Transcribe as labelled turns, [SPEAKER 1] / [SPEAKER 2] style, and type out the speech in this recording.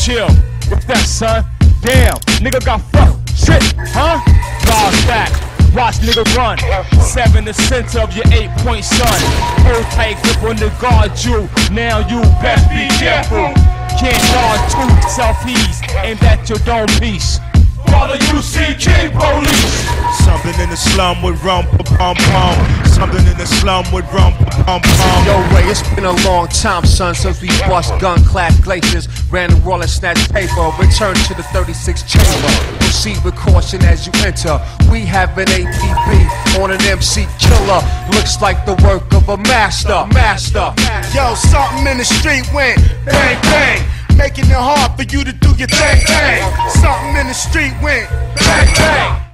[SPEAKER 1] chill. What's that, son? Damn, nigga got fucked. Shit, huh? God's back. Watch nigga run. Seven the center of your eight point son. Hold tight grip on the guard you. Now you best be careful. Can't guard two selfies. Aimed at your dome piece. Follow UCK police.
[SPEAKER 2] Something in the slum with rum pum pum. Something in the slum with rum pum pum.
[SPEAKER 3] It's been a long time, son, since we bust gun clad glaciers, ran the wall and snatched paper. Return to the 36 chamber. Proceed with caution as you enter. We have an APB on an MC killer. Looks like the work of a master. Master.
[SPEAKER 2] Yo, something in the street went bang bang. Making it hard for you to do your thing, bang. Something in the street went bang bang.